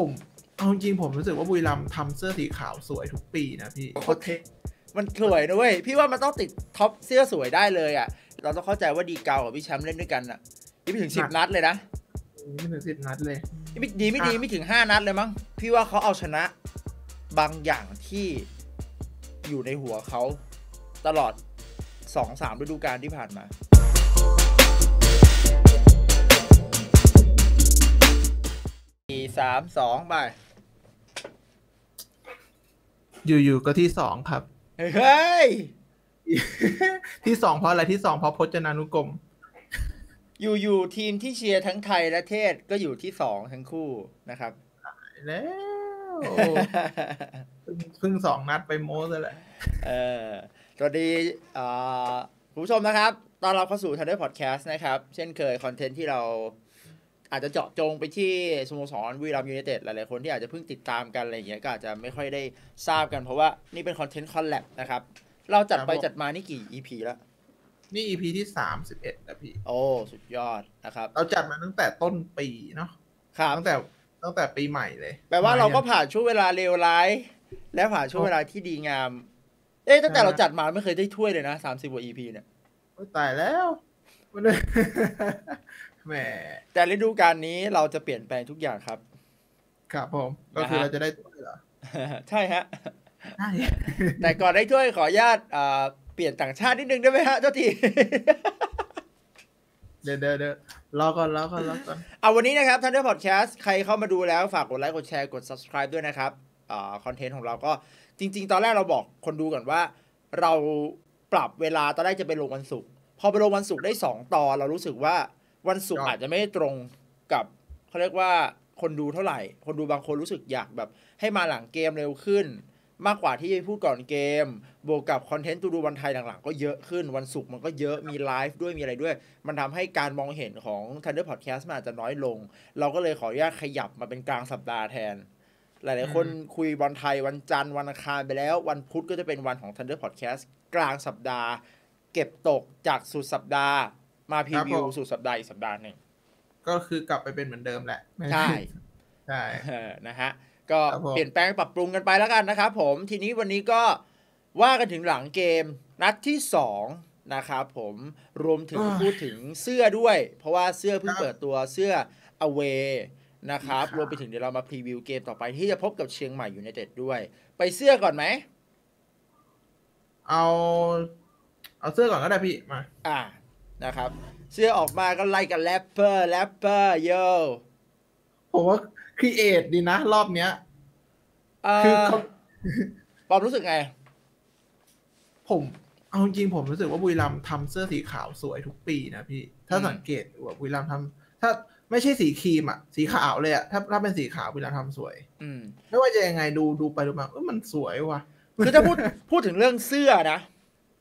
ผมเอาจริงๆผมรู้สึกว่าบุรีรัมย์ทำเสื้อสีขาวสวยทุกปีนะพี่โคตรเท่มันสวยนะเว้ยพี่ว่ามันต้องติดท็อปเสื้อสวยได้เลยอะ เราต้องเข้าใจว่าดีเกากับพี่แชมป์เล่นด้วยกันอะนี่ไม่ถึงสิบนัดเลยนะไม่ถึงสิบนัดเลยนี่ไม่ดีไม่ดีอะไม่ถึงห้านัดเลยมั้งพี่ว่าเขาเอาชนะบางอย่างที่อยู่ในหัวเขาตลอดสองสามฤดูกาลที่ผ่านมา สี่สามสองไป อยู่ๆก็ที่สองครับ เฮ้ย ที่สองเพราะอะไรที่สองเพราะพจนานุกรม อยู่อยู่ทีมที่เชียร์ทั้งไทยและเทศก็อยู่ที่สองทั้งคู่นะครับแล้วเพิ่งเพิ่งสองนัดไปโม้ซะแหละเออสวัสดีอ่าคุณผู้ชมนะครับ ตอนรับเข้าสู่ Thunder Podcast นะครับ เช่นเคย คอนเทนต์ที่เรา อาจจะเจาะจงไปที่สโมสรวีรัมยู i นเต็ดหลายๆคนที่อาจจะเพิ่งติดตามกันอะไรอย่างเงี้ยก็อาจจะไม่ค่อยได้ทราบกันเพราะว่านี่เป็นคอนเทนต์คอลแลบนะครับ เราจัดไปครับผมจัดมานี่กี่ EP แล้ว นี่ EP ที่สามสิบเอ็ดนะพี่ โอ้ สุดยอดนะครับ เราจัดมาตั้งแต่ต้นปีเนาะครับตั้งแต่ตั้งแต่ปีใหม่เลย แปลว่าเราก็มยัผ่านช่วงเวลาเลวร้าย และผ่านช่วงเวลาที่ดีงาม เอ๊ะตั้งแต่ใช่เราจัดมาไม่เคยได้ถ้วยเลยนะสามสิบกว่า EP เนี่ยโอ้ยตายแล้ว แหมแต่ฤดูกาลนี้เราจะเปลี่ยนแปลงทุกอย่างครับ ครับผม ก็คือนะฮะเราจะได้ถ้วยเหรอ ใช่ฮะ ใช่ แต่ก่อนได้ถ้วยขออนุญาตอ่าเปลี่ยนต่างชาตินิดนึงได้ไหมฮะเจ้าทีเดี๋ยวเดี๋ยวเดี๋ยวรอก่อนรอก่อนรอก่อนเอาวันนี้นะครับท่านได้พอดแคสต์ใครเข้ามาดูแล้วฝากกดไลค์กดแชร์กด subscribe ด้วยนะครับอ่าคอนเทนต์ของเราก็จริง ๆ ตอนแรกเราบอกคนดูก่อนว่า เราปรับเวลาตอนแรกจะไปลงวันศุกร์พอไปลงวันศุกร์ได้ 2 ตอนเรารู้สึกว่า วันศุกร์อาจจะไม่ได้ตรงกับเขาเรียกว่าคนดูเท่าไหร่ คนดูบางคนรู้สึกอยากแบบ ให้มาหลังเกมเร็วขึ้น มากกว่าที่จะพูดก่อนเกม บวกกับคอนเทนต์ตูดูวันไทยหลังๆ ก็เยอะขึ้นวันศุกร์มันก็เยอะมีไลฟ์ด้วยมีอะไรด้วย มันทำให้การมองเห็นของ Thunder Podcast มันอาจจะน้อยลง เราก็เลยขออนุญาตขยับมาเป็นกลางสัปดาห์แทน หลายๆคนคุยบอลไทยวันจันทร์วันอังคารไปแล้ว วันพุธก็จะเป็นวันของ Thunder Podcast กลางสัปดาห์ เก็บตกจากสุดสัปดาห์ มาพรีวิวสุดสัปดาห์อีกสัปดาห์หนึ่งก็คือกลับไปเป็นเหมือนเดิมแหละใช่ใช่เออนะฮะก็ครับผมเปลี่ยนแปลงปรับปรุงกันไปแล้วกันนะครับผมทีนี้วันนี้ก็ว่ากันถึงหลังเกมนัดที่2นะครับผมรวมถึงพูดถึงเสื้อด้วย เพราะว่าเสื้อเพิ่งเปิดตัวเสื้อ away นะครับรวมไปถึงเดี๋ยวเรามา preview เกมต่อไปที่จะพบกับเชียงใหม่ยูไนเต็ดด้วย ไปเสื้อก่อนไหม เอา เอาเสื้อก่อนก็ได้พี่มา อ่า นะครับ เสื้อออกมาก็ไล่กับแรปเปอร์แรปเปอร์โยผมว่า create ดีนะ รอบเนี้ยเอ่คืออเขาปอมรู้สึกไง ผมเอาจริงๆผมรู้สึกว่าบุรีรัมย์ทำเสื้อสีขาวสวยทุกปีนะพี่ ถ้าอืมสังเกตดูอะบุรีรัมย์ทำถ้าไม่ใช่สีครีมอะสีขาวเลยอะถ้าถ้าเป็นสีขาวบุรีรัมย์ทำสวย อืมไม่ว่าจะยังไงดูดูไปดูมาเออมันสวยว่ะคือถ้าพูดพูดถึงเรื่องเสื้อนะ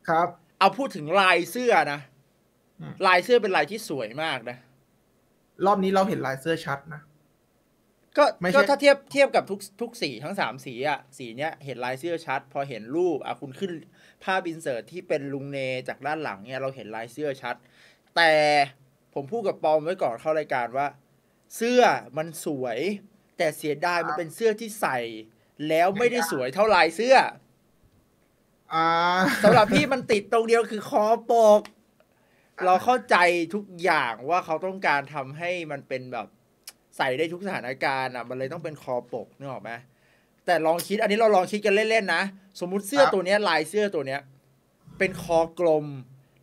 ครับ เอาพูดถึงลายเสื้อนะอืม ลายเสื้อเป็นลายที่สวยมากนะ รอบนี้เราเห็นลายเสื้อชัดนะ ก็ไม่ใช่ก็ถ้าเทียบเทียบกับทุกทุกสีทั้งสามสีอะสีเนี้ยเห็นลายเสื้อชัด พอเห็นรูปอะคุณขึ้นภาพอินเสิร์ตที่เป็นลุงเนจากด้านหลังเนี่ยเราเห็นลายเสื้อชัด แต่ผมพูดกับปอมไว้ก่อนเข้ารายการว่า เสื้อมันสวย แต่เสียดายมันเป็นเสื้อที่ใส่ แล้วไม่ได้สวยเท่าลายเสื้ออ่าสำหรับพี่มันติดตรงเดียวคือคอปก เราเข้าใจทุกอย่างว่าเขาต้องการทำให้มันเป็นแบบใส่ได้ทุกสถานการณ์อะ มันเลยต้องเป็นคอปกนึกออกไหมแต่ลองคิด อันนี้เราลองคิดกันเล่นๆนะ สมมุติเสื้อตัวเนี้ย ลายเสื้อตัวเนี้ย เป็นคอกลม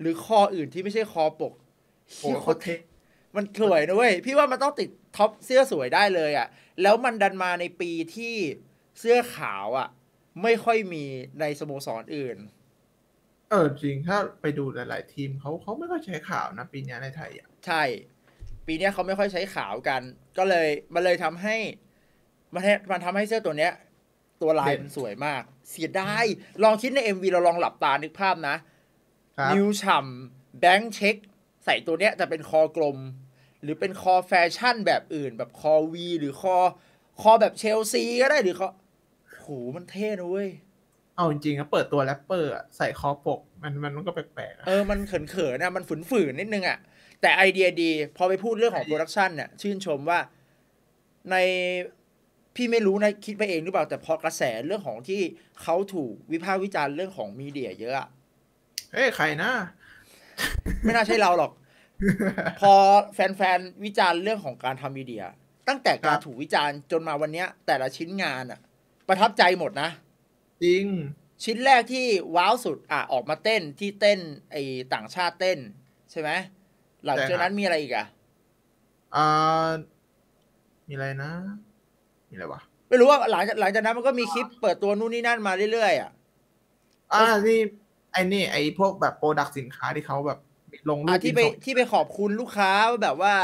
หรือคออื่นที่ไม่ใช่คอปกโอ้โหโคตรเท่มันสวยนะเว้ย พี่ว่ามันต้องติดท็อปเสื้อสวยได้เลยอะ แล้วมันดันมาในปีที่เสื้อขาวอะ ไม่ค่อยมีในสโมสรอื่น เออจริงถ้าไปดูหลาย ๆ ทีมเขาเขาไม่ค่อยใช้ข่าวนะปีเนี้ยในไทยอะใช่ ปีเนี้ยเขาไม่ค่อยใช้ขาวกัน ก็เลยมันเลยทำให้ มันให้มันทำให้เสื้อตัวเนี้ย ตัวลายเด่นมันสวยมาก เสียดายลองคิดใน MV เราลองหลับตานึกภาพนะ ครับนิวฉ่ำแบงค์เช็ค ใส่ตัวเนี้ยจะเป็นคอกลม หรือเป็นคอแฟชั่นแบบอื่น แบบคอ V หรือคอ คอแบบเชลซีก็ได้หรือคอโหมันเท่นะเว้ย เอาจริงๆนะเปิดตัวแรปเปอร์อะใส่คอปก มันมันก็แปลกๆอะเออมันเขินๆนะมันฝืนๆนิดนึงอะ่ะแต่ไอเดียดี พอไปพูดเรื่องของโปรดักชันเนี่ยชื่นชมว่าในพี่ไม่รู้นะคิดไปเองหรือเปล่า แต่พอกระแสเรื่องของที่เขาถูกวิพากษ์วิจารณ์เรื่องของมีเดีย เยอะอะเอ้ยใครนะ ไม่น่าใช่เราหรอก พอแฟนๆ วิจารณ์เรื่องของการทำมีเดีย ตั้งแต่การครับถูกวิจารณ์จนมาวันเนี้ย แต่ละชิ้นงานอะประทับใจหมดนะ จริง ชิ้นแรกที่ว้าวสุดอะออกมาเต้นที่เต้นไอ้ต่างชาติเต้น ใช่ไหมหลังใช่จากครันั้บนมีอะไรอีกอะอ่ามีอะไรนะ มีอะไรวะไม่รู้ว่าหลังจากหลังจากนั้นมันก็มีคลิปเปิดตัวนู่นนี่นั่นมาเรื่อยๆอะอ่านี่ไอ้นี่ ไอ้พวกแบบโปรดักสินค้าที่เขาแบบลงรูอะปที่ไปอินโฟที่ไปขอบคุณลูกค้าว่าแบบว่า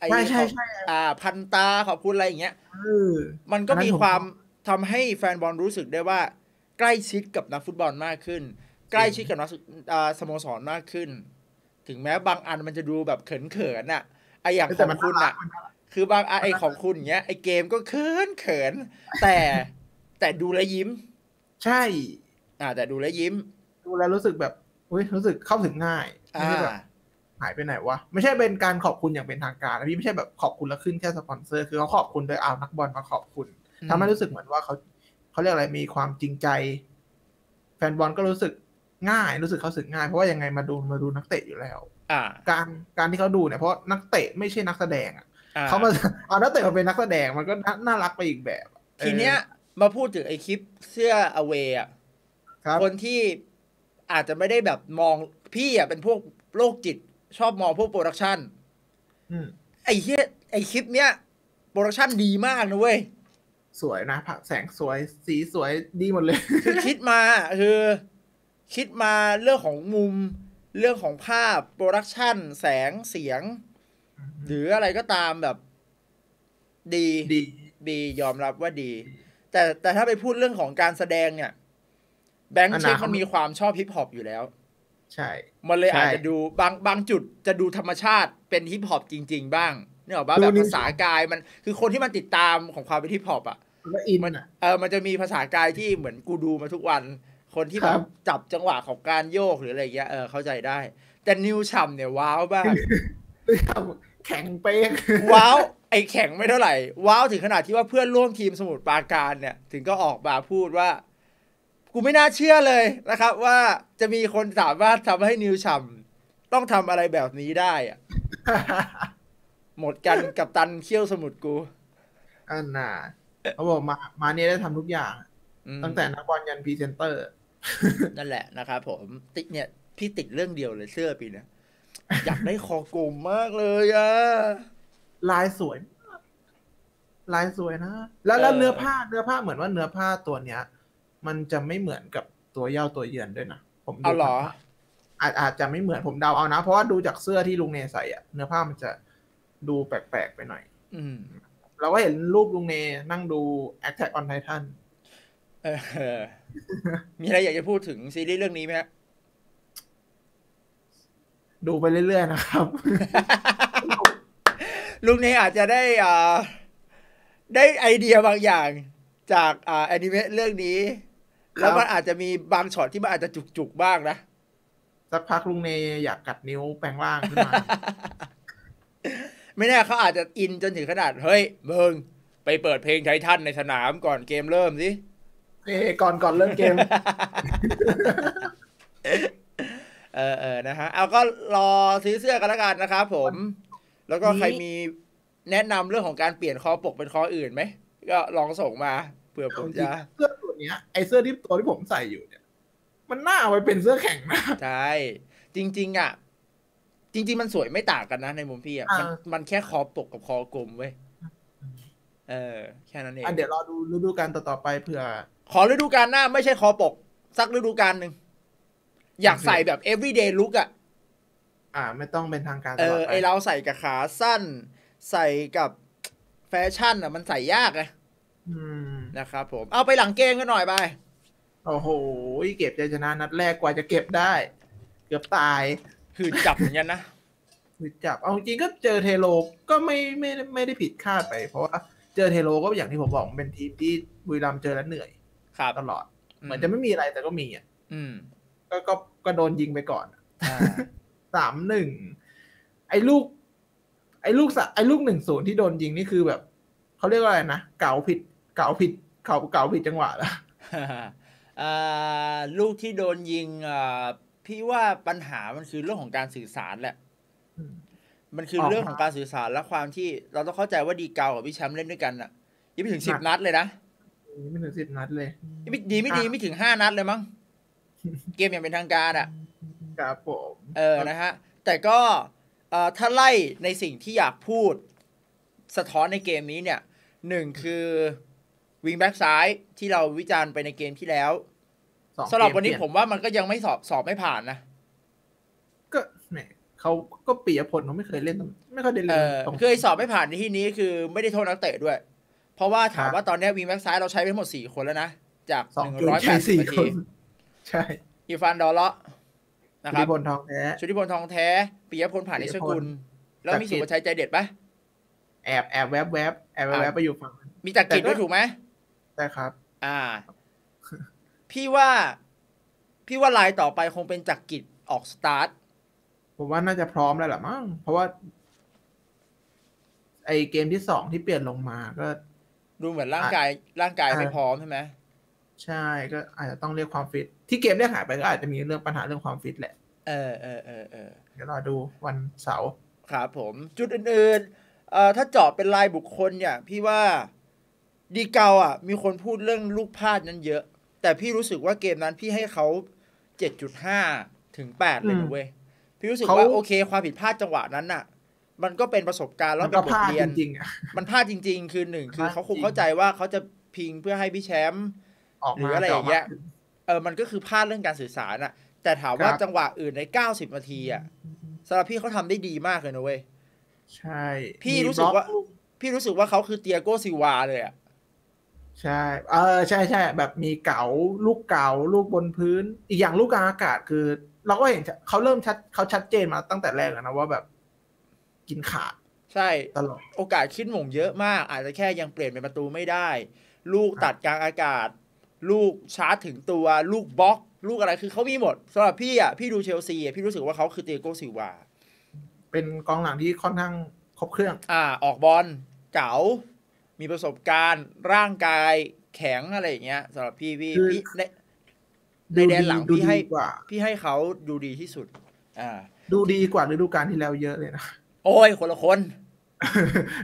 ไอ้ใช่ใช่ขอบใช่อ่า พันตาขอบคุณอะไรอย่างเงี้ยเออมันก็อันนั้นมีผมความทำให้แฟนบอลรู้สึกได้ว่า ใกล้ชิดกับนักฟุตบอลมากขึ้น ใกล้ชิดกับนักอ่าสโมสรมากขึ้น ถึงแม้บางอันมันจะดูแบบเขินๆน่ะไออย่างขแต่องมันคุณน่ารัอะกมันน่ารักคือบางอันไอของคุณอย่างเงี้ยไอเกมก็เขินเขินๆแต่แต่ดูแลวยิ้ม ใช่ อ่า แต่ดูแลวยิ้ม ดูแล้วรู้สึกแบบอุ้ยรู้สึกเข้าถึงง่ายไม่อ่าใช่แบบหายไปไหนวะไม่ใช่เป็นการขอบคุณอย่างเป็นทางการนะพี่ไม่ใช่แบบขอบคุณแล้วขึ้นแค่สปอนเซอร์ คือเขาขอบคุณโดยเอานักบอลมาขอบคุณทำให้รู้สึกเหมือนว่าเขา เขาเรียกอะไรมีความจริงใจ แฟนบอลก็รู้สึกง่ายรู้สึกเข้าถึงง่ายเพราะว่ายังไงมาดูมาดูนักเตะอยู่แล้วอ่าการการที่เขาดูเนี่ยเพราะนักเตะไม่ใช่นักแสดงอะอ่าเขามาเอานักเตะมาเป็นนักแสดงมันก็น่าน่ารักไปอีกแบบอะทีเนี้ยมาพูดถึงไอคลิปเสื้อ away อะครับคนที่อาจจะไม่ได้แบบมองพี่อะเป็นพวกโรคจิตชอบมองพวกโปรดักชันอืมไอ้เหี้ยไอ้คลิปเนี้ย production ดีมากนะเว้ย สวยนะแสงสวยสีสวยดีหมดเลย คือคิดมาคือ คิดมาเรื่องของมุม เรื่องของภาพ production แสงเสียง หรืออะไรก็ตามแบบ ดีดีดียอมรับว่าดี แต่แต่ถ้าไปพูดเรื่องของการแสดงเนี่ย แบงค์อันเชนั้คนมันมีความชอบฮิปฮอปอยู่แล้ว ใช่ มันเลยใช่อาจจะดูบางบางจุดจะดูธรรมชาติเป็นฮิปฮอปจริง ๆ บ้าง เนี่ยหรอกปะดูแบบนี่ภาษากายมันคือคนที่มันติดตามของความเป็นฮิปฮอปอะมันก็อินมันอะเออมันจะมีภาษากายที่เหมือนกูดูมาทุกวัน คนที่แบครับบจับจังหวะของการโยกหรืออะไรเงี้ยเออเข้าใจได้ แต่นิวชัมเนี่ยว้าวบ้างแข็งเป๊กว้าวไอ้แข็งไม่เท่าไหร่ว้าวถึงขนาดที่ว่าเพื่อนร่วมทีมสมุทรปราการเนี่ย ถึงก็ออกมาพูดว่า กูไม่น่าเชื่อเลยนะครับ ว่าจะมีคนสามารถทำให้นิวชัมต้องทำอะไรแบบนี้ได้อะ หมดกันกับตันเขี้ยวสมุทรกูอันน่ะเขาบอกมามาเนี่ยได้ทำทุกอย่างอืมตั้งแต่นักบอลยันพรีเซนเตอร์ นั่นแหละนะครับผมติดเนี่ยพี่ติดเรื่องเดียวเลยเสื้อปีเนี้ยอยากได้คอกลมมากเลยอะลายสวยมากลายสวยนะ แล้วแล้วเออเนื้อผ้าเนื้อผ้าเหมือนว่าเนื้อผ้าตัวเนี้ย มันจะไม่เหมือนกับตัวเย่าตัวเยือนด้วยนะผมดูเอาเหรออาจอาจจะไม่เหมือนผมเดาเอานะ เพราะว่าดูจากเสื้อที่ลุงเนใส่อะเนื้อผ้ามันจะ ดูแปลกๆไปหน่อย อืม เราก็เห็นรูปลุงเนนั่งดู Attack on Titan เออ มีอะไรอยากจะพูดถึงซีรีส์เรื่องนี้ไหมฮะดูไปเรื่อยๆนะครับ ลุงเนอาจจะได้อ่าได้ไอเดียบางอย่างจากอ่าแอนิเมะเรื่องนี้ครับแล้วมันอาจจะมีบางช็อตที่มันอาจจะจุกๆบ้างนะสักพักลุงเนอยากกัดนิ้วแปลงร่างขึ้นมา ไม่แน่เขาอาจจะอินจนถึงขนาด เฮ้ยเบิงไปเปิดเพลงไททันในสนามก่อนเกมเริ่มสิเอ้ก่อนก่อนเริ่มเกม เออเออนะฮะเอาก็รอซื้อเสื้อกันแล้วกันนะครับผม แล้วก็นี้ใครมีแนะนำเรื่องของการเปลี่ยนคอปกเป็นคออื่นไหม ก็ลองส่งมาเผื่อผมจะเสื้อตัวเนี้ยไอเสื้อที่ตัวที่ผมใส่อยู่เนี่ย มันน่าเอาไปเป็นเสื้อแข่งนะใช่จริง ๆ อะ จริง ๆ มันสวยไม่ต่างกันนะในมุมพี่อะมันอ่ามันแค่คอปกกับคอกลมเว้ยเออ แค่นั้นเองอะเดี๋ยวรอดูฤดูกาลต่อๆไปเผื่อ ขอฤดูกาลหน้า ไม่ใช่คอปก สักฤดูกาลหนึ่งอยากใส่แบบ everyday look อะอ่า ไม่ต้องเป็นทางการเอตลออดไปไอเราใส่กับขาสั้น ใส่กับแฟชั่นอะ มันใส่ยากไงอืมนะครับผม เอาไปหลังเกมกันหน่อยไปโอ้โห เก็บใจชนะนัดแรกกว่าจะเก็บได้ เกือบตาย คือจับเหมือนกันนะคือจับเอาจริงๆก็เจอเทโลก็ไม่ไม่ไม่ได้ผิดคาดไป เพราะว่าเจอเทโลก็อย่างที่ผมบอกมันเป็นทีมที่บุรีรัมย์เจอแล้วเหนื่อยครับตลอด เหมือนจะไม่มีอะไรแต่ก็มีอะอืมก็ก็ก็โดนยิงไปก่อนอ่าสามหนึ่งไอ้ลูก ไอ้ลูกสะไอ้ลูกหนึ่งศูนย์ที่โดนยิงนี่คือแบบเขาเรียกว่าอะไรนะเก๋าผิดเก่าผิดเก่าเก่าผิดจังหวะแล้วอ่าลูกที่โดนยิงอ่า พี่ว่าปัญหามันคือเรื่องของการสื่อสารแหละอืมมันคือออกมาเรื่องของการสื่อสารและความที่เราต้องเข้าใจว่าดีเกากับพี่แชมป์เล่นด้วยกันอะยังไม่ถึงหสินับกนัดเลยนะไม่ถึงสิบนัดเลยยังไม่ดีไม่ดีอะไม่ถึงห้านัดเลยมั้งเกมอย่างเป็นทางการอะครับผมเออนะฮะ แต่ก็เอ่อถ้าไล่ในสิ่งที่อยากพูด สะท้อนในเกมนี้เนี่ยหนึ่งคือวิงแบ็กซ้ายที่เราวิจารณ์ไปในเกมที่แล้ว สองสำหรับเกวันนี้เปลี่ยผมว่ามันก็ยังไม่สอบสอบไม่ผ่านนะ ก็แหมเขาก็ปียพลเขาไม่เคยเล่น ไม่ค่อยได้เอเล่นอตรงคือไอ้สอบไม่ผ่านในที่นี้คือไม่ได้โทษนักเตะด้วย เพราะว่าถามครับว่าตอนเนี้วิงแบ็กซ้ายเราใช้ไปทั้งหมดสี่คนแล้วนะ จากสองหนึ่งเกมร้อยแปใช้ดสิบสี่นาคทีนใช่อีฟานดอลเลาะนะคชุรัติบพลทองแท้ชุติพลทองแท้ปิยพลผ่านนิชกุล แล้วมีจากสุภชัยใจเด็ดปะแอบแอบแวบแวบแอบแวบแวบไปอยู่ฝั่งนั้นมีจักรกิจแต่ก็ด้วยถูกไหมใช่ครับ อ่า พี่ว่า พี่ว่าลายต่อไปคงเป็นจักรกิจออกสตาร์ทผมว่าน่าจะพร้อมแล้วแหละมั้งเพราะว่า ไอเกมที่สองที่เปลี่ยนลงมาก็ดูเหมือนร่างกาย ร่างกายไม่พร้อมใช่ไหมใช่ก็อาจจะต้องเรียกความฟิต ที่เกมได้หายไปก็อาจจะมีเรื่องปัญหาเรื่องความฟิตแหละ เออเออเออเออเดี๋ยวรอดูวันเสาร์ครับผม จุดอื่นๆเอ่อถ้าเจาะเป็นลายบุคคลเนี่ย พี่ว่าดีเกาอะ มีคนพูดเรื่องลูกพลาดนั้นเยอะ แต่พี่รู้สึกว่าเกมนั้นพี่ให้เขาเจ็ดจุดห้าถึงแปดเลยนะเว้ยพี่รู้สึกว่าโอเค ความผิดพลาดจังหวะนั้นน่ะ มันก็เป็นประสบการณ์แล้มัวนเป็ก็นบพทลาดเรียจนริงๆอะมันพลาดจริง ๆ คือหนึ่งคือพลาดเขาคงจริงเข้าใจว่าเขาจะพิงเพื่อให้พี่แชมป์ออกหรืมาออะไรอย่างเงี้ยจะกมาเออมันก็คือพลาดเรื่องการสื่อสารอะแต่ถามว่าครับจังหวะอื่นใน90นาทีอะสำหรับพี่เขาทำได้ดีมากเลยนะเว้ยใช่ พี่มีรู้สึกว่าบล็อพี่รู้สึกว่าเขาคือเตียโกซิวาเลยอะ ใช่ เออใช่ใช่แบบมีเก๋าลูกเก๋าลูกบนพื้น อีกอย่างลูกกลางอากาศคือ เราก็เห็นเขาเริ่มชัดเขาชัดเจนมาตั้งแต่แรกแล้วนะว่าแบบกินขาด ใช่ตลอดโอกาสขึ้นหม่งเยอะมาก อาจจะแค่ยังเปลี่ยนเป็นประตูไม่ได้ ลูกตัดกลางอากาศ ลูกชาร์จถึงตัวลูกบล็อก ลูกอะไรคือเขามีหมดสำหรับพี่อะพี่ดูเชลซีอะพี่รู้สึกว่าเขาคือเตียโกซิวาเป็นกองหลังที่ค่อนข้างครบเครื่อง อ่า ออกบอลเก๋า มีประสบการณ์ร่างกายแข็งอะไรอย่างเงี้ยสำหรับพี่พี่คือพี่ในในดูแดนดีหลังดูพี่ให้ดีกว่าพี่ให้เขาดูดีที่สุด อ่า ดูดีกว่าฤดูกาลที่แล้วเยอะเลยนะโอ้ยคนละคน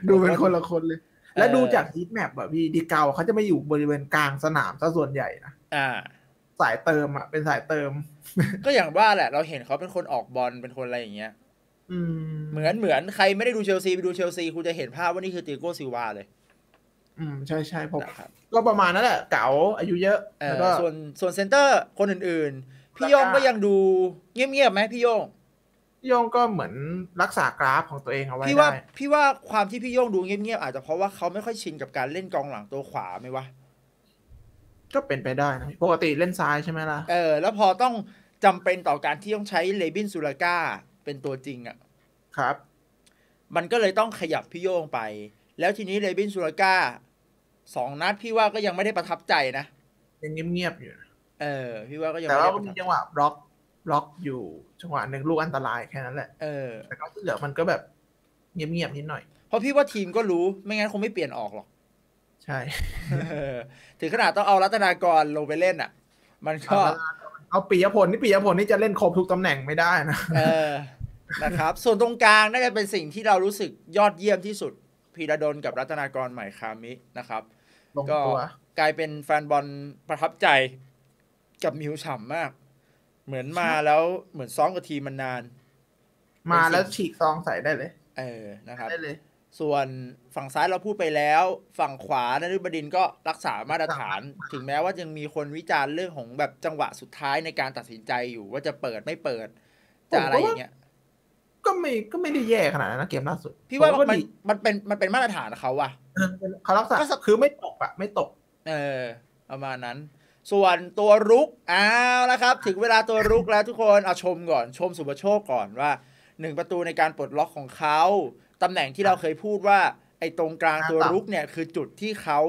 ดูเป็นคนละคนเลย และเออดูจากฮีทแมปแบบพี่ดีเกาเขาจะไม่อยู่บริเวณกลางสนามซะส่วนใหญ่นะอ่า สายเติมอะเป็นสายเติม ก็อย่างว่าแหละ เราเห็นเขาเป็นคนออกบอลเป็นคนอะไรอย่างเงี้ยอืมเหมือนเหมือนใครไม่ได้ดูเชลซีไปดูเชลซีคุณจะเห็นภาพว่านี่คือเตียโกซิลวาเลย อืมใช่ใช่ผมนะครับก็ประมาณนั้นแหละ เก๋าอายุเยอะเอแล้วอก็ส่วนส่วนเซนเตอร์คนอื่นๆ พี่โยงแล้วก็ก็ยังดูเงียบๆไหมพี่โยงพี่โยงก็เหมือนรักษากราฟของตัวเองเอาไว้พี่ว่าได้พี่ว่าความที่พี่โยงดูเงียบๆอาจจะเพราะว่าเขาไม่ค่อยชินกับการเล่นกองหลังตัวขวาไหมวะก็เป็นไปได้นะปกติเล่นซ้ายใช่ไหมล่ะเออแล้วพอต้องจำเป็นต่อการที่ต้องใช้เลบินซูลาก้าเป็นตัวจริงอะครับ มันก็เลยต้องขยับพี่โยงไป แล้วทีนี้เลบินซูลาก้า สองนัดพี่ว่าก็ยังไม่ได้ประทับใจนะยังเงียบๆอยู่นะเออ พี่ว่าก็ยังแต่ไม่ว่าได้ปก็ระมีทับจังหวะบล็อกบล็อกอยู่จังหวะหนึ่งลูกอันตรายแค่นั้นแหละเออแต่ก็ที่เหลือมันก็แบบเงียบๆนิดหน่อย เพราะพี่ว่าทีมก็รู้ไม่งั้นคงไม่เปลี่ยนออกหรอก ใช่เออถึงขนาดต้องเอารัตนากรลงไปเล่นอะ มันก็ เอาปียพลนี่ปียพลนี่จะเล่นครบทุกตำแหน่งไม่ได้นะเออนะครับ ส่วนตรงกลางน่าจะเป็นสิ่งที่เรารู้สึกยอดเยี่ยมที่สุดพีระดลกับรัตนากรใหม่คามินะครับ ลงก็ตัวกลายเป็นแฟนบอลประทับใจกับมิวฉ่ำมาก เหมือนมาแล้วเหมือนซ้อมกับทีมมันนาน มาแล้วฉีกซองใส่ได้เลย เออนะครับได้เลย ส่วนฝั่งซ้ายเราพูดไปแล้ว ฝั่งขวานฤบดินทร์ก็รักษามาตรฐาน ถึงแม้ว่ายังมีคนวิจารณ์เรื่องของแบบจังหวะสุดท้ายในการตัดสินใจอยู่ว่าจะเปิดไม่เปิด จะอะไรอย่างเงี้ย ก็ไม่ก็ไม่ได้แย่ขนาดนั้นนะเกมล่าสุดพี่ว่าผก็มันดีมันเป็นมันเป็นมาตรฐานเขาว่ะเออเขารักษาก็สคือไม่ตกอะไม่ตก เออประมาณนั้น ส่วนตัวรุกอ้าวแล้วครับ ถึงเวลาตัวรุกแล้วทุกคนเอาชมก่อนชมสุภโชคก่อนว่าหนึ่งประตูในการปลดล็อกของเขาตำแหน่งที่เราเคยพูดว่า ไอ้ตรงกลางตัวรุกเนี่ยคือจุดที่เขา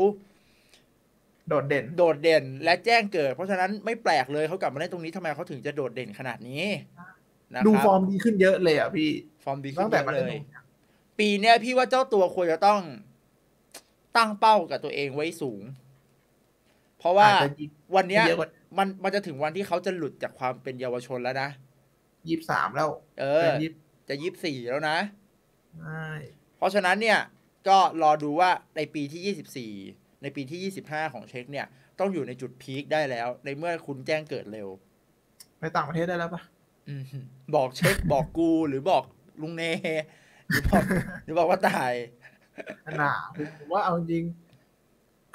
โดดเด่น โดดเด่นและแจ้งเกิด เพราะฉะนั้นไม่แปลกเลยเขากลับมาเล่นตรงนี้ทำไมเขาถึงจะโดดเด่นขนาดนี้นะ ดูครับฟอร์มดีขึ้นเยอะเลยอะพี่ ฟอร์มดีขึ้ตั้นงเยแต่อะมาเลเล่นยตรงนี้ปีเนี้ยพี่ว่าเจ้าตัวควรจะต้องตั้งเป้ากับตัวเองไว้สูง เพราะว่าอาจจะยิบวันเนี้ยเยอะกว่ามันมันจะถึงวันที่เขาจะหลุดจากความเป็นเยาวชนแล้วนะยี่สามแล้ว เอเป็อนยี่จะยี่สี่แล้วนะใช่เพราะฉะนั้นเนี่ย ก็รอดูว่าในปีที่24ในปีที่25ของเช็คเนี่ย ต้องอยู่ในจุดพีคได้แล้ว ในเมื่อคุณแจ้งเกิดเร็ว ไปต่างประเทศได้แล้วปะอืม บอกเช็คบอกกูหรือบอกลุงเนหรือบอกหรือบอกว่าตายหนาผมว่าเอาจริง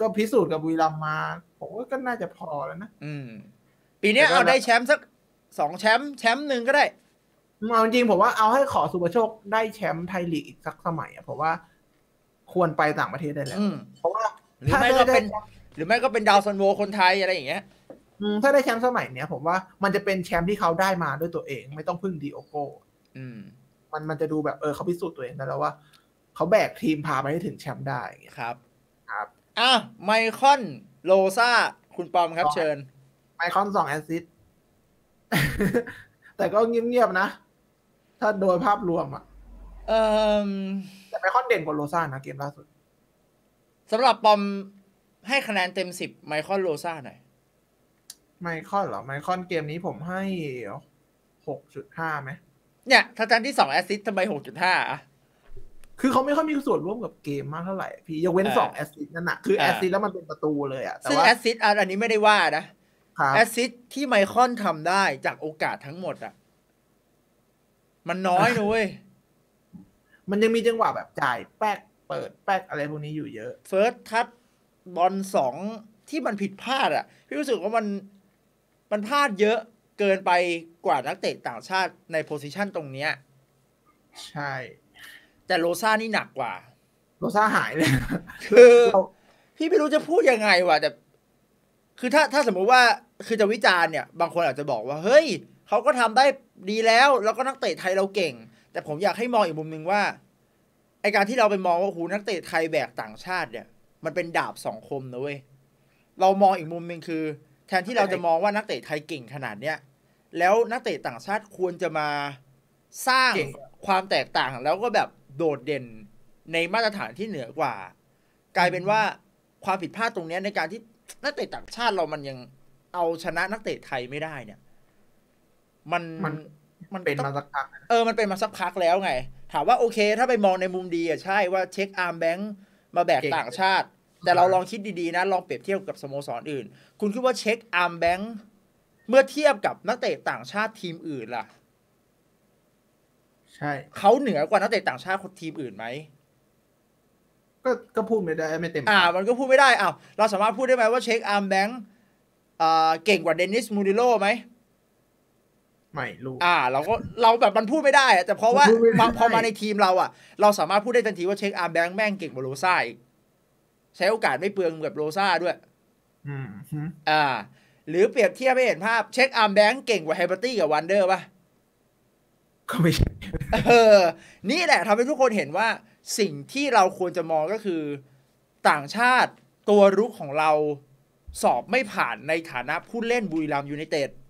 ก็พิสูจน์กับบุรีรัมย์มา ผมว่าก็น่าจะพอแล้วนะอืม ปีเนี้ยแต่ก็เอาได้แชมป์สักสองแชมป์แชมป์หนึ่งก็ได้เอาจริงผมว่าเอาให้ขอสุประโชคได้แชมป์ไทยลีกอีกสักสมัยอะผมว่าควรไปต่างประเทศได้แล้วอืมเพราะว่าหรือถ้าไม่ก็ได้เป็นแชมป์หรือไม่ก็เป็นดาวซัลโวคนไทยอะไรอย่างเงี้ยอืม ถ้าได้แชมป์สมัยเนี้ยผมว่ามันจะเป็นแชมป์ที่เขาได้มาด้วยตัวเอง ไม่ต้องพึ่งดีโอโก้อืมมันมันจะดูแบบเออเขาพิสูจน์ตัวเองได้แล้วว่า เขาแบกทีมพาไปให้ถึงแชมป์ได้อย่างเงี้ยครับ ครับอะไมคอนโลซาคุณปอมครับต่อเชิญ ไมคอนสอง assist แต่ก็เงียบๆนะ ถ้าโดยภาพรวมอะเอ่อแต่ไมคอนเด่นกว่าโรซ่านะเกมล่าสุดสำหรับปอมให้คะแนนเต็มสิบไมคอนโลซาหน่อย ไมคอนเหรอไมคอนเกมนี้ผมให้หกจุดห้าไหมเนี่ยถ้าจันที่สองแอสซิสทำไมหกจุดห้าอะคือเขาไม่ค่อยมีส่วนร่วมกับเกมมากเท่าไหร่พี่ยกเว้นอ่าสอง assist นั่นนะคืออ่า assist แล้วมันเป็นประตูเลยอะแต่ซึ่งว่าแอสซิสอันนี้ไม่ได้ว่านะครับแอสซิสที่ไมคอนทำได้จากโอกาสทั้งหมดอะ มันน้อยนะเว้ยมันยังมีจังหวะแบบจ่ายแป๊กเปิดแป๊กอะไรพวกนี้อยู่เยอะ first touch บอลสองที่มันผิดพลาดอะ พี่รู้สึกว่ามัน มันพลาดเยอะเกินไปกว่านักเตะต่างชาติใน position ตรงเนี้ย ใช่ แต่โลซ่านี่หนักกว่า โรซ่าหายเลยคือเราพี่ไม่รู้จะพูดยังไงว่ะแต่ คือถ้าถ้าสมมุติว่าคือจะวิจารณ์เนี่ย บางคนอาจจะบอกว่า เฮ้ยเขาก็ทำได้ดีแล้ว แล้วก็นักเตะไทยเราเก่ง แต่ผมอยากให้มองอีกมุมหนึ่งว่าไอการที่เราไปมองว่าหูนักเตะไทยแบกต่างชาติเนี่ย มันเป็นดาบสองคมนะเว้ยเรามองอีกมุมหนึ่งคือ แทนที่เราจะมองว่านักเตะไทยเก่งขนาดเนี้ยแล้วนักเตะต่างชาติควรจะมาสร้างเก่งกว่าความแตกต่างแล้วก็แบบโดดเด่นในมาตรฐานที่เหนือกว่า กลายเป็นว่าความผิดพลาดตรงเนี้ยในการที่นักเตะต่างชาติเรามันยังเอาชนะนักเตะไทยไม่ได้เนี่ย มันมันมันเป็นต้องมาสักพักนะเออมันเป็นมาสักพักแล้วไง ถามว่าโอเค ถ้าไปมองในมุมดีอะใช่ว่าเช็คอาร์มแบงค์มาแบกต่างชาติ แต่เราลองคิดดีๆนะ ลองเปรียบเทียบกับสโมสรอื่น คุณคิดว่าเช็คอาร์มแบงค์เมื่อเทียบกับนักเตะต่างชาติทีมอื่นล่ะ ใช่เขาเหนือกว่านักเตะต่างชาติคนทีมอื่นไหมก็ก็พูดไม่ได้ไม่เต็มอ่าปากมันก็พูดไม่ได้อ้าวเราสามารถพูดได้ไหมว่าเช็คอาร์มแบงค์อ่าเก่งกว่าเดนิสมูริโลไหมไม่รู้อ่า เราก็เราแบบมันพูดไม่ได้อะแต่เพราะว่าพูดไม่ได้พอพอมาในทีมเราอะ เราสามารถพูดได้ทันทีว่าเช็คอาร์มแบงค์แม่งเก่งกว่าโรซ่าอีก ใช้โอกาสไม่เปลืองแบบโรซ่าด้วยอืมฮึอ่า หรือเปรียบเทียบให้เห็นภาพ เช็คอาร์มแบงค์เก่งกว่าไฮเบอร์ตี้กับวันเดอร์ป่ะ ก็ไม่ใช่เออ นี่แหละทำให้ทุกคนเห็นว่าสิ่งที่เราควรจะมองก็คือ ต่างชาติตัวรุกของเราสอบไม่ผ่านในฐานะผู้เล่นบุรีรัมย์ยูไนเต็ดอืมเออ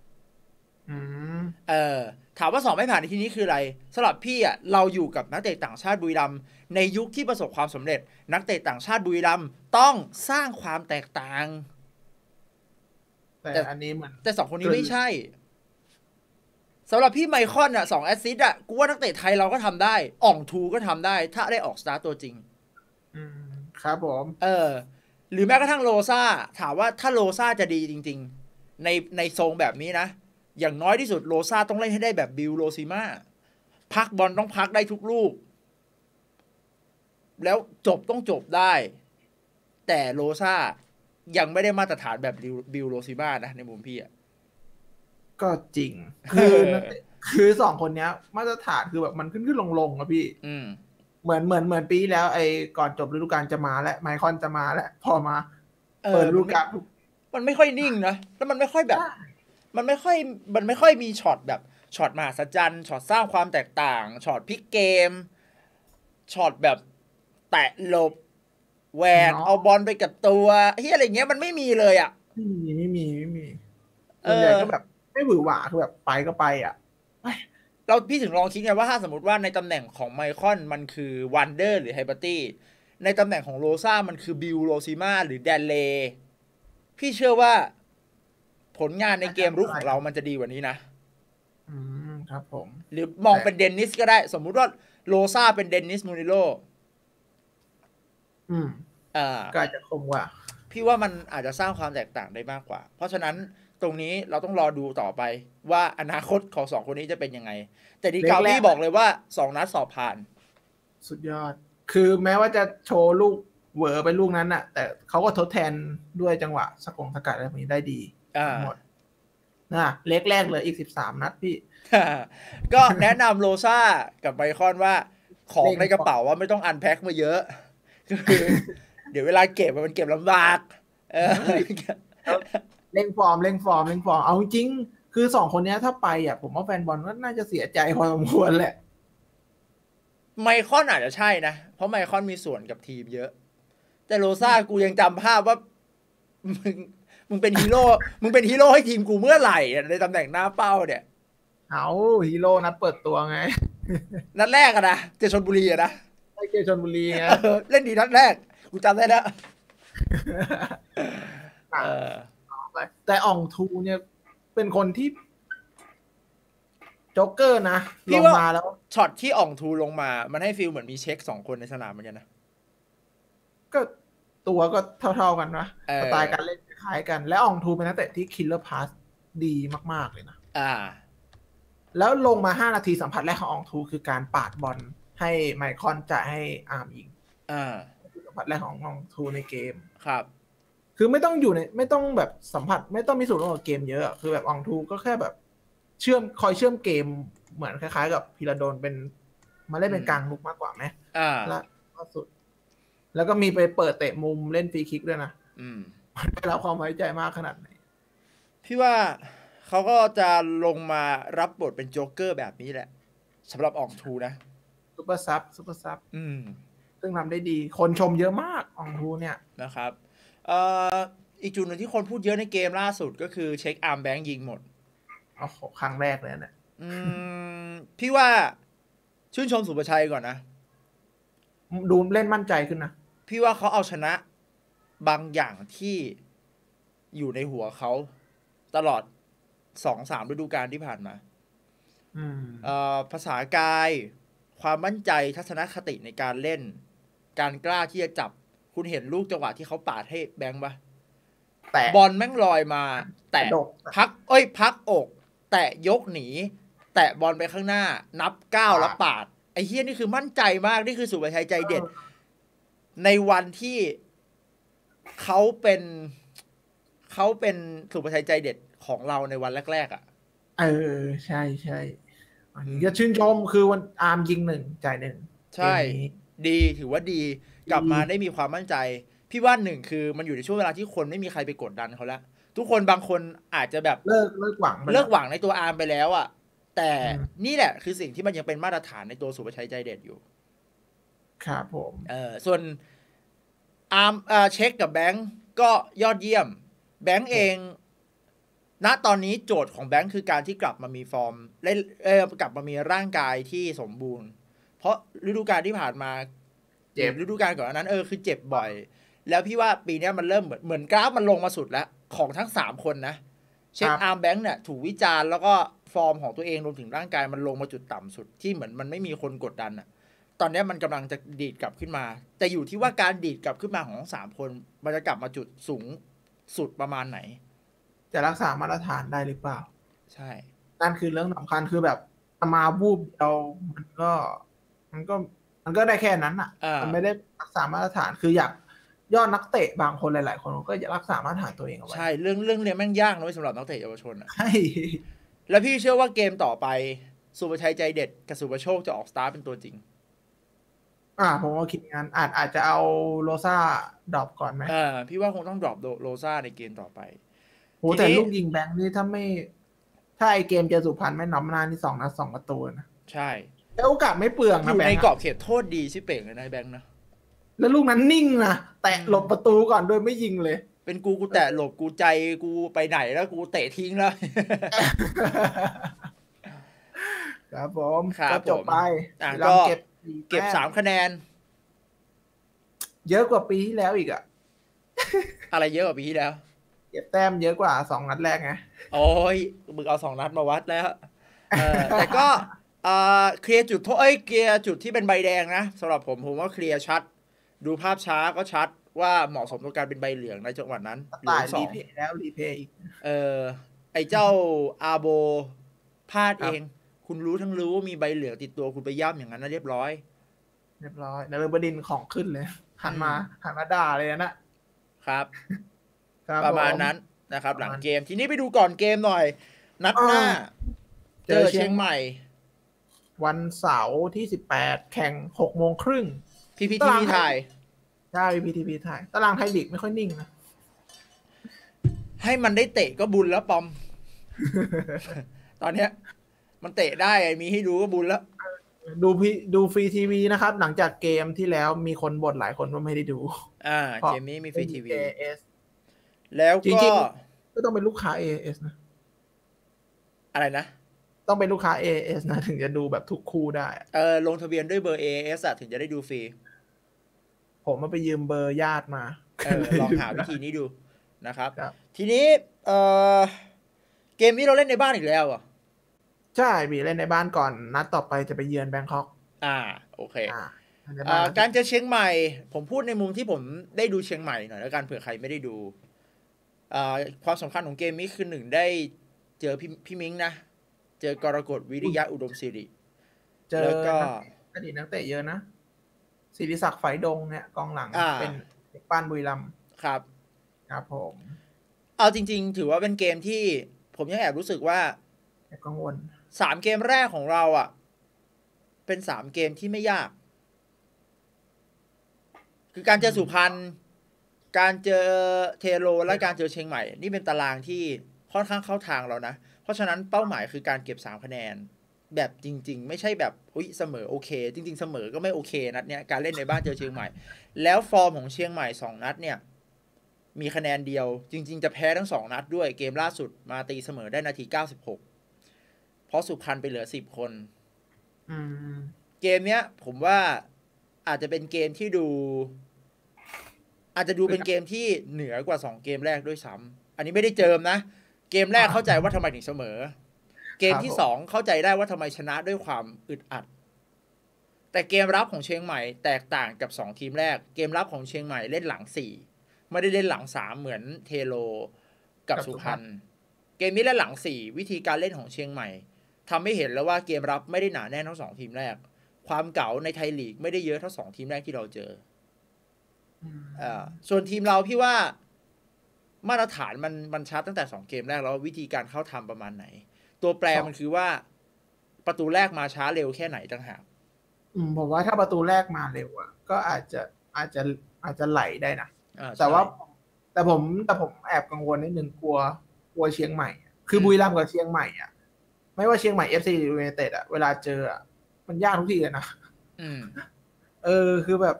ถามว่าสอบไม่ผ่านในที่นี้คืออะไรสำหรับพี่อะเราอยู่กับนักเตะต่างชาติบุรีรัมย์ในยุคที่ประสบความสำเร็จ นักเตะต่างชาติบุรีรัมย์ต้องสร้างความแตกต่าง แต่แต่อันนี้เหมือนแต่สองคนนี้คือไม่ใช่สำหรับพี่ไมคอนอะสอง assist อะกูว่านักเตะไทยเราก็ทำได้ อ่องทูก็ทำได้ ถ้าได้ออกสตาร์ตตัวจริงอืมครับผม เออ หรือแม้กระทั่งโลซ่าถามว่าถ้าโลซ่าจะดีจริง ๆ ในในทรงแบบนี้นะ อย่างน้อยที่สุดโลซ่าต้องเล่นให้ได้แบบบิลโรซิมาพักบอลต้องพักได้ทุกลูก แล้วจบต้องจบได้ แต่โรซ่ายังไม่ได้มาตรฐานแบบบิลบิลโรซิมานะในมุมพี่อะก็จริง คือนักเตะคือสองคนเนี้ย มาตรฐานคือแบบมันขึ้นขึ้นลงลงอะพี่ อืมเหมือนเหมือนเหมือนปีที่แล้ว ไอ้ก่อนจบฤดูกาลจะมาแล้วไมคอนจะมาแล้วพอมาเออเปิดฤดูกาลมันไม่ค่อยนิ่งนะแล้วมันไม่ค่อยแบบ มันไม่ค่อยมันไม่ค่อยมีช็อตแบบช็อตมหัศจรรย์ช็อตสร้างความแตกต่างช็อตพลิกเกมช็อตแบบแตะหลบแหวกเอาบอลไปกับตัวเฮียอะไรเงี้ยมันไม่มีเลยอะไม่มีไม่มีไม่มีเออส่วนใหญ่ก็แบบ ไม่หวือหวาคือแบบไปก็ไปอะเราพี่ถึงลองคิดไงว่าถ้าสมมติว่าในตำแหน่งของไมคอนมันคือวันเดอร์หรือเฮเบอร์ตี้ในตำแหน่งของโรซ่ามันคือบิลโรซิมาหรือแดนเล พี่เชื่อว่า ผลงานในเกมรุกของเรามันจะดีกว่านี้นะ อืมครับผม หรือมองเป็นเดนนิสก็ได้ สมมุติว่าโรซ่าเป็นเดนนิสมูนิโลอืมอ่าก็อาจจะคมกว่า พี่ว่ามันอาจจะสร้างความแตกต่างได้มากกว่า เพราะฉะนั้นตรงนี้เราต้องรอดูต่อไป ว่าอนาคตของสองคนนี้จะเป็นยังไง แต่ดีเกาแรกๆพี่บอกเลยว่าสองนัดสอบผ่าน สุดยอด คือแม้ว่าจะโชว์ลูกเหวอไปลูกนั้นน่ะ แต่เขาก็ทดแทนด้วยจังหวะสกงสกัดอะไรพวกนี้ได้ดี อ่าหมดนะเล็กแรกเลยอีกสิบสามนัดพี่ ก็แนะนำโรซ่ากับไบคอนว่า ของเล่นในกระเป๋าว่าไม่ต้องอันแพ็คมาเยอะคือเดี๋ยวเวลาเก็บอะมันเก็บลำบากเออเร่งฟอร์มเร่งฟอร์มเร่งฟอร์มเอาจริงๆคือสองคนเนี้ยถ้าไปอะผมว่าแฟนบอลก็น่าจะเสียใจพอสมควรแหละ ไมคอนอาจจะใช่นะ เพราะไมคอนมีส่วนกับทีมเยอะ แต่โรซ่ากูยังจำภาพว่ามึง มึงเป็นฮีโร่ มึงเป็นฮีโร่ให้ทีมกูเมื่อไหร่อะในตำแหน่งหน้าเป้าเนี่ย เอาฮีโร่นัดเปิดตัวไง นัดแรกอะนะ เจอชนบุรีอะนะไอเกมชนบุรีไงเออเล่นดีนัดแรก กูจำได้แล้วเออแต่อ่องทูเนี่ยเป็นคนที่โจ๊กเกอร์นะลงมาแล้วช็อตที่อ่องทูลงมา มันให้ feel เหมือนมีเช็คสองคนในสนามเหมือนกันนะ ก็ตัวก็เท่าๆกันนะเออสไตล์การเล่นค ล้ายกัน และอ่องทูเป็นนักเตะที่ killer pass ดีมาก ๆ เลยนะ อ่า แล้วลงมา5นาทีสัมผัสแรกของอ่องทูคือการปาดบอลให้ไมคอนจะให้อาร์มยิง อ่า สัมผัสแรกของอ่องทูในเกม ครับ คือไม่ต้องอยู่ใน ไม่ต้องแบบสัมผัส ไม่ต้องมีส่วนร่วมกับเกมเยอะ คือแบบอ่องทูก็แค่แบบ เชื่อมคอยเชื่อมเกมเหมือนคล้ายๆ กับพีระดนย์เป็นมาเล่นเป็นอืมกลางรุกมากกว่าไหมอ่าล่าล่าสุด แล้วก็มีไปเปิดเตะมุมเล่นฟรีคิกด้วยนะ อืม มันได้รับความไว้ใจมากขนาดไหนพี่ว่าเขาก็จะลงมารับบทเป็นโจ๊กเกอร์แบบนี้แหละสำหรับอ่องทูนะ super sub super sub อืม ซึ่งทำได้ดี คนชมเยอะมากอ่องทูเนี่ยนะครับเอ่ออีกจุดหนึ่งที่คนพูดเยอะในเกมล่าสุดก็คือเช็คอาร์มแบงค์ยิงหมดโอ้โหครั้งแรกเลยเนี่ยอืม พี่ว่าชื่นชมสุประชัยก่อนนะ ดูเล่นมั่นใจขึ้นนะ พี่ว่าเขาเอาชนะ บางอย่างที่อยู่ในหัวเขาตลอดสองสามฤดูกาลที่ผ่านมาอืมเอ่อภาษากาย ความมั่นใจทัศนคติในการเล่น การกล้าที่จะจับ คุณเห็นลูกจังหวะที่เขาปาดให้แบงค์ปะแต่บอลแม่งลอยมา แต่กระดกพัก เอ้ย พักอก แตะยกหนี แตะบอลไปข้างหน้า นับเก้าแล้วปาด ไอ้เฮียนี่คือมั่นใจมาก นี่คือสุภชัยใจเด็ด ในวันที่ เขาเป็นเขาเป็นสุภชัยใจเด็ดของเราในวันแรก ๆ อะ เออ ใช่ใช่อันนี้ก็ชื่นชมคือวันอาร์มยิงหนึ่งจ่ายหนึ่งใช่เกมนี้ดีถือว่าดีกลับมาได้มีความมั่นใจ พี่ว่าหนึ่งคือมันอยู่ในช่วงเวลาที่คนไม่มีใครไปกดดันเขาแล้วทุกคนบางคนอาจจะแบบเลิกเลิกหวังไปแล้วเลิกหวังในตัวอาร์มไปแล้วอะแต่อืมนี่แหละคือสิ่งที่มันยังเป็นมาตรฐานในตัวศุภชัยใจเด็ดอยู่ ครับผม เออส่วน อาร์มเอ่อเช็คกับแบงก์ก็ยอดเยี่ยม แบงก์เอง ณตอนนี้โจทย์ของแบงก์คือการที่กลับมามีฟอร์มเล่นเออกลับมามีร่างกายที่สมบูรณ์ เพราะฤดูกาลที่ผ่านมา เจ็บฤดูกาลก่อนอันนั้นเออคือเจ็บบ่อย แล้วพี่ว่าปีเนี้ยมันเริ่มเหมือนเหมือนกราฟมันลงมาสุดแล้ว ของทั้งสามคนนะ เช็คอาร์มแบงค์เนี่ยถูกวิจารณ์แล้วก็ฟอร์มของตัวเองรวมถึงร่างกายมันลงมาจุดต่ำสุดที่เหมือนมันไม่มีคนกดดันอะ ตอนเนี้ยมันกำลังจะดีดกลับขึ้นมา แต่อยู่ที่ว่าการดีดกลับขึ้นมาของทั้งสามคน มันจะกลับมาจุดสูงสุดประมาณไหน จะรักษามาตรฐานได้หรือเปล่า ใช่ นั่นคือเรื่องสำคัญคือแบบมาวูบเรามันก็ มันก็มันก็ได้แค่นั้นอะอ่ามันไม่ได้รักษามาตรฐานคืออยากยอดนักเตะบางคนหลาย ๆ คนก็อยากรักษามาตรฐานตัวเองเอาไว้ใช่เรื่องเรื่องเนี้ยแม่งยากนะเว้ยสำหรับนักเตะเยาวชนอะใช่แล้วพี่เชื่อว่าเกมต่อไปสุภชัยใจเด็ดกับสุภโชคจะออกสตาร์ทเป็นตัวจริง อ่าผมว่าคิดงั้นอาจอาจจะเอาโรซ่า drop ก่อนไหมเออพี่ว่าคงต้อง drop โรซ่าในเกมต่อไปโหแต่ทีนี้ลูกยิงแบงค์นี่ถ้าไม่ ถ้าไอเกมเจอสุพรรณไม่ล้ำหน้านี่สองนัดสองประตูนะใช่แล้วโอกาสไม่เปลืองนะยู่ในกรอบเขตโทษดีชิบเป๋งเลยนะไอ้แบงค์นะแล้วลูกนั้นนิ่งนะแตะหลบประตูก่อนโดยไม่ยิงเลย เป็นกูกูแตะหลบกูใจกูไปไหนแล้วกูเตะทิ้งแล้วครับผมครับก็จบไปอะเราก็เก็บ เก็บแต้สามคะแนน เยอะกว่าปีที่แล้วอีกอะอะไรเยอะกว่าปีที่แล้ว เก็บแต้มเยอะกว่าสองนัดแรกไงโอ้ยมึงเอาสองนัดมาวัดแล้วเออแต่ก็เอ่อเคลียร์จุดโทษเอ้ยเคลียร์จุดที่เป็นใบแดงนะสำหรับผมผมว่าเคลียร์ชัด ดูภาพช้าก็ชัดว่าเหมาะสมกับการเป็นใบเหลืองในจังหวะนั้นเหลืตาอยงสอรีงเพย์แล้วรีเพย์อีกเออไอเจ้าอาโบพลาดครัเอบง คุณรู้ทั้งรู้ว่ามีใบเหลืองติดตัวคุณไปย่ำอย่างนั้นนะเรียบร้อย เรียบร้อยนฤบดินทร์ของขึ้นเลย หันมา หันมาด่าเลยนะครับคบประมาณผนั้นนะครับประหลัมาณงเกมทีนี้ไปดูก่อนเกมหน่อย นัดหน้าอ่าเจอเชียงใหม่ วันเสาร์ที่สิบแปดแข่งหกโมงครึ่งพีพีตาทีรางไทยใช่พีทีพีไทยตารางไทยลีกไม่ค่อยนิ่งนะให้มันได้เตะก็บุญแล้วปอม ตอนเนี้ย มันเตะได้มีให้ดูก็บุญแล้ว ดูพีดูฟรีทีวีนะครับ หลังจากเกมที่แล้วมีคนบ่นหลายคนว่าไม่ได้ดู อ่าเพราะเกมนี้มีฟรีทีวี AS แล้วจริก็งก็ต้องเป็นลูกค้า AS นะ อะไรนะ ต้องเป็นลูกค้า AS นะ ถึงจะดูแบบทุกคู่ได้ เออลงทะเบียนด้วยเบอร์ AS อะถึงจะได้ดูฟรี ผมมาไปยืมเบอร์ญาติมาเออลองหาวิธีนี้ดูนะครับครับ ทีนี้เออเกมนี้เราเล่นในบ้านอีกแล้วเหรอะ ใช่บีเล่นในบ้านก่อน นัดต่อไปจะไปเยือนแบงคอก อ่า โอเคอ่าในอ่าบ้านการเจอเชียงใหม่ ผมพูดในมุมที่ผมได้ดูเชียงใหม่หน่อยแล้วกันเผื่อใครไม่ได้ดูอ่าความสำคัญของเกมนี้คือหนึ่งได้เจอพี่พี่มิงนะ เจอกรกฎวิริยะอุดมศิริ เจอแล้วก็อดีตนักเตะเยอะนะศิริศักดิ์ไฟดงเนี่ยกองหลังอ่าเป็นเด็กป้านบุรีรัมย์ครับ ครับผม เอาจริง ๆ ถือว่าเป็นเกมที่ผมยังแอบรู้สึกว่าแต่กังวล สามเกมแรกของเราอะ เป็นสามเกมที่ไม่ยาก คือการเจอสุพรรณการเจอเทโรและการเจอเชียงใหม่ นี่เป็นตารางที่ค่อนข้างเข้าทางเรานะ เพราะฉะนั้นเป้าหมายคือการเก็บสามคะแนน แบบจริง ๆ ไม่ใช่แบบอุ้ยเสมอโอเค จริง ๆ เสมอก็ไม่โอเคนัดเนี้ยการเล่นในบ้านเจอเชียงใหม่ แล้วฟอร์มของเชียงใหม่สองนัดเนี่ยมีคะแนนเดียว จริง ๆ จะแพ้ทั้งสองนัดด้วยเกมล่าสุดมาตีเสมอได้นาที 96เพ ราะสุพรรณไปเหลือ10คนอืมเกมเนี้ย ผมว่าอาจจะเป็นเกมที่ดู อาจจะดูเป็นเกมที่เหนือกว่า2เกมแรกด้วยซ้ำอันนี้ไม่ได้เจิมนะ เกมแรกเข้าใจว่าทำไมถึงเสมอ เกมที่สองเข้าใจได้ว่าทำไมชนะด้วยความอึดอัด แต่เกมรับของเชียงใหม่ แตกต่างกับสองทีมแรก เกมรับของเชียงใหม่เล่นหลังสี่ไม่ได้เล่นหลังสามเหมือนเทโลกับสุพรรณเกมนี้เล่นหลังสี่วิธีการเล่นของเชียงใหม่ ทำให้เห็นแล้วว่าเกมรับไม่ได้หนาแน่นเท่าสองทีมแรก ความเก๋าในไทยลีกไม่ได้เยอะเท่าสองทีมแรกที่เราเจออืมอ่าส่วนทีมเราพี่ว่ามาตรฐานมันมันชัดตั้งแต่สองเกมแรกแล้ววิธีการเข้าทำประมาณไหน ตัวแปรมันคือว่าประตูแรกมาช้าเร็วแค่ไหนต่างหากอืมผมว่าถ้าประตูแรกมาเร็วอะก็อาจจะอาจจะอาจจะไหลได้นะอ่าแต่ว่าใช่แต่ผมแต่ผมแอบกังวลนิดนึงกลัว กลัวเชียงใหม่อะคือบุรีรัมย์กับเชียงใหม่อะ ไม่ว่าเชียงใหม่เอฟซีหรือยูไนเต็ดอะเวลาเจออะมันยากทุกทีเลยนะอืมเออ คือแบบ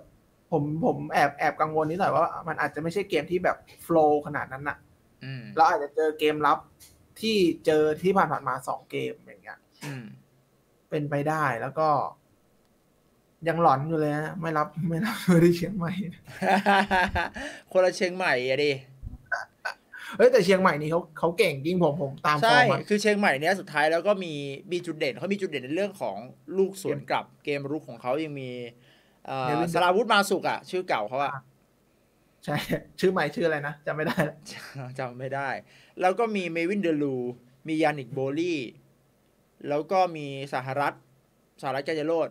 ผมผมแอบแอบกังวลนิดหน่อยว่า มันอาจจะไม่ใช่เกมที่แบบ flow ขนาดนั้นน่ะอืมเราอาจจะเจอเกมรับที่เจอที่ผ่านผ่านๆมาสองเกมอย่างเงี้ยอืมเป็นไปได้แล้วก็ ยังหลอนอยู่เลยนะไม่รับไม่รับเลยที่เชียงใหม่คนละเชียงใหม่อะดิ เฮ้ยแต่เชียงใหม่นี่เขาเขาเก่งจริงผมผมตามฟอใช่ร์มมาคือเชียงใหม่เนี้ยสุดท้ายแล้วก็มีมีจุดเด่นเขามีจุดเด่นในเรื่องของลูกสวนกลับเกมรุกของเขายังมีเอ่อเดวินสราวุธมาสุกอะชื่อเก่าเขาอะใช่ ชื่อใหม่ชื่ออะไรนะจำไม่ได้แล้วจำไม่ได้ แล้วก็มีเมวินเดลูมียานิกโบลี่แล้วก็มีสหรัฐสหรัฐแกยโรด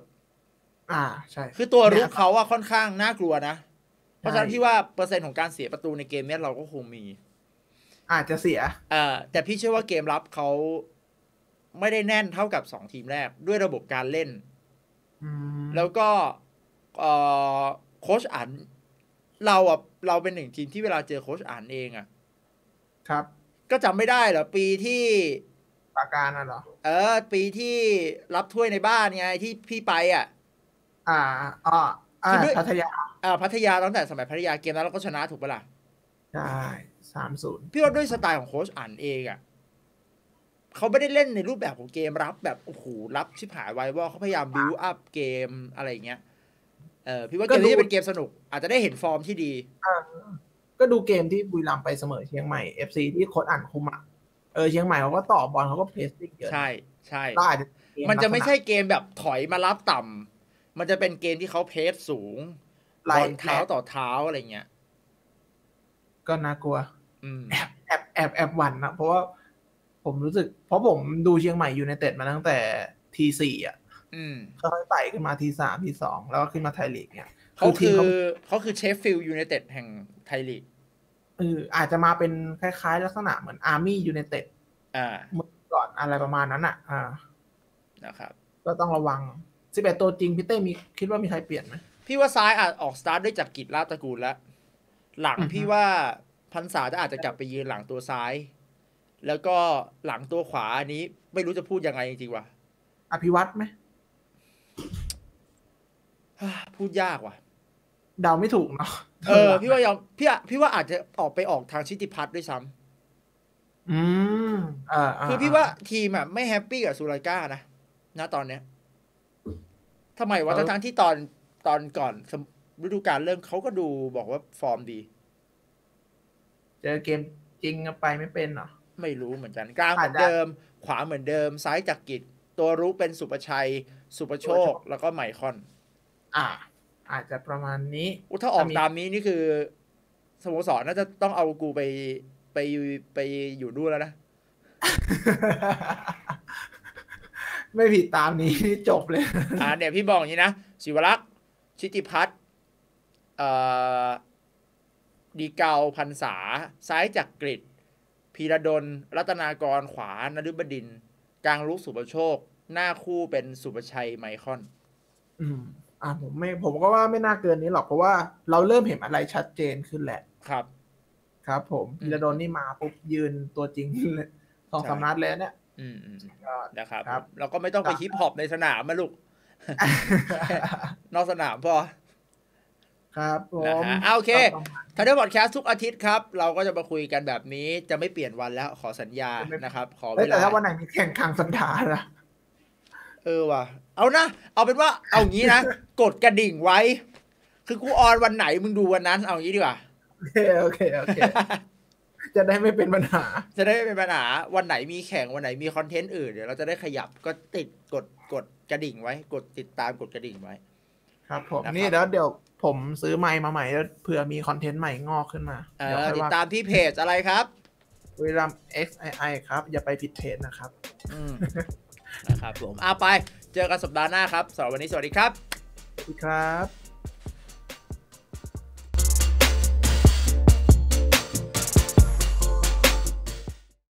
อ่าใช่ คือตัวรุเนี่กยเขาว่าค่อนข้างน่ากลัวนะ เพราะฉะนั้นใช่พี่ว่าเปอร์เซ็นต์ของการเสียประตูในเกมเนี้ยเราก็คงมี อาจจะเสียเอ่อแต่พี่เชื่อว่าเกมรับเขาไม่ได้แน่นเท่ากับสองทีมแรก ด้วยระบบการเล่นอืมแล้วก็เอ่อโค้ชอัน เราอะเราเป็นหนึ่งทีมที่เวลาเจอโค้ชอันเองอะ ครับ ก็จำไม่ได้เหรอ ปีที่ปราการน่ะเหรอ เออ ปีที่รับถ้วยในบ้านไงที่พี่ไปอะ อ่าอ่าอ่าคือด้วยพัทยา อ่าพัทยาตั้งแต่สมัยพัทยาเกมนั้นเราก็ชนะถูกปะล่ะใช่ สามศูนย์พี่ว่าด้วยสไตล์ของโค้ชอันเองอะเขาไม่ได้เล่นในรูปแบบของเกมรับแบบโอ้โหรับชิบหายไวว่าเขาพยายามบิวอัพเกมอะไรอย่างเงี้ยเออพี่ว่าเกมนี้จะเป็นเกมสนุก อาจจะได้เห็นฟอร์มที่ดีก็ดูเกมที่บุรีรัมย์ไปเสมอเชียงใหม่เอฟซีที่โค้ชอันคุมอะเออเชียงใหม่เขาก็ต่อบอลเขาก็ pressing เยอะใช่ใช่แล้วอาจจะเกมมันจะไม่ใช่ลักษณะเกมแบบถอยมารับต่ำมันจะเป็นเกมที่เขา press สูงบอลเท้าต่อเท้าอะไรเงี้ยก็น่ากลัวอืม แอบแอบแอบแอบหวั่นนะเพราะว่าผมรู้สึก เพราะผมดูเชียงใหม่ยูไนเต็ดมาตั้งแต่ T สี่อะอืมเขาไต่ขึ้นมา T สาม T สองแล้วก็ขึ้นมาไทยลีกเนี่ยเขาคือทีมอเขาเขาคือเชฟฟิลด์ยูไนเต็ดแห่งไทยลีกเอออาจจะมาเป็นคล้ายๆ ลักษณะเหมือนอาร์มี่ยูไนเต็ดอ่าเมื่อก่อนอะไรประมาณนั้นอะ อ่านะครับ ก็ต้องระวังสิบเอ็ดตัวจริงพี่เต้มีคิดว่ามีใครเปลี่ยนไหมพี่ว่าซ้ายอาจออกสตาร์ทด้วยจักรกิจลาบตระกูลแล้ว หลังอือฮึพี่ว่า พันษาจะอาจจะกลับไปยืนหลังตัวซ้าย แล้วก็หลังตัวขวาอันนี้ ไม่รู้จะพูดยังไงจริงๆว่ะ อภิวัตไหมพูดยากว่ะ เดาไม่ถูกเนาะเออ พี่ว่ายอมพี่อะพี่ว่าอาจจะออกไปออกทางชิติพัฒน์ด้วยซ้ำอืมอ่าคือพี่ว่าทีมอะไม่แฮปปี้กับซูราก้านะณตอนเนี้ยทำไมวะทั้งๆที่ตอนตอนก่อนสมฤดูกาลเริ่มเขาก็ดูบอกว่าฟอร์มดี เจอเกมจริงไปไม่เป็นเหรอ ไม่รู้เหมือนกันกลางเหมือนเดิม ขวาเหมือนเดิม ซ้ายจักรกิจตัวรุกเป็นสุประชัย สุประโชค แล้วก็ไมคอน อ่า อาจจะประมาณนี้อุยถ้าออกถ้ามีตามนี้นี่คือสโมสรน่าจะต้องเอากูไปไปไปอยู่ด้วยแล้วนะ ไม่ผิดตามนี้จบเลย อ่าเนี่ยพี่บอกอย่างนี้นะ ศิวรักษ์ ชิติพัฒน์เอ่อ ดีเกาพันษา ซ้ายจักรกริดพีระดล รัตนากรขวานฤบดินทร์กลางลุกสุประโชค หน้าคู่เป็นสุประชัยไมคอน อืม อ่าผมไม่ ผมก็ว่าไม่น่าเกินนี้หรอกเพราะว่าเราเริ่มเห็นอะไรชัดเจนขึ้นแหละ ครับ ครับ ผมอืมพีระดนนี่มาปุ๊บยืนตัวจริงเลยสองใช่สามนัดเลยเนี่ย อืมอืมก็นะครับครับ เราก็ไม่ต้องไปครับฮิปฮอปในสนามมาลูก นอกสนามพอ ครับผนะมฮะอะโอเคก็ประมาณทันเดอร์บอดแคสทุกอาทิตย์ครับ เราก็จะมาคุยกันแบบนี้จะไม่เปลี่ยนวันแล้วขอสัญญาจะไม่นะครับ ขอเฮ้เวยแต่ลาถ้าวันไหนมีแข่งขังสันดาล่ะเออว่ะ เอานะ เอาเป็นว่าเอางี้นะ กดกระดิ่งไว้ คือกูออนวันไหนมึงดูวันนั้น เอางี้ดีกว่า โอเคโอเคโอเค จะได้ไม่เป็นปัญหา จะได้ไม่เป็นปัญหา วันไหนมีแข่งวันไหนมีคอนเทนต์อื่นเดี๋ยวเราจะได้ขยับก็ติดกดกดกระดิ่งไว้ กดติดตามกดกระดิ่งไว้ ครับผมนะครับนี่แล้วเดี๋ยวผมซื้อไมค์มาใหม่แล้วเผื่อมีคอนเทนต์ใหม่งอกขึ้นมาเอเดี๋ยวอค่อยติดว่าตามที่เพจอะไรครับเวลา XII ครับ อย่าไปผิดเพจนะครับอืมนะครับผมเอาไปเจอกันสัปดาห์หน้าครับสำหรับวันนี้สวัสดีครับ สวัสดีครับ